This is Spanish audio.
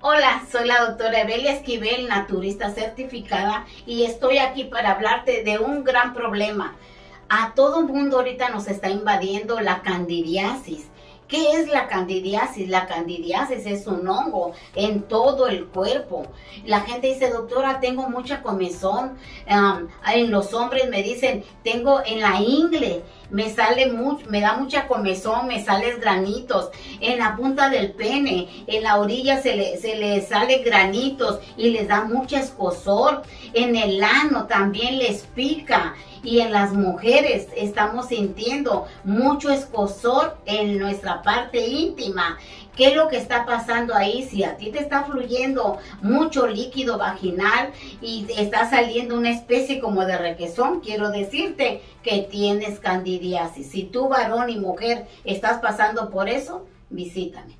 Hola, soy la doctora Evelia Esquivel, naturista certificada, y estoy aquí para hablarte de un gran problema. A todo mundo ahorita nos está invadiendo la candidiasis. ¿Qué es la candidiasis? La candidiasis es un hongo en todo el cuerpo. La gente dice, doctora, tengo mucha comezón. en los hombres me dicen, tengo en la ingle, me sale mucho, me da mucha comezón, me salen granitos. En la punta del pene, en la orilla se le, se le sale granitos y les da mucha escosor. En el ano también les pica y en las mujeres estamos sintiendo mucho escosor en nuestra parte íntima. ¿Qué es lo que está pasando ahí? Si a ti te está fluyendo mucho líquido vaginal y está saliendo una especie como de requesón, quiero decirte que tienes Si tú varón y mujer estás pasando por eso, visítame.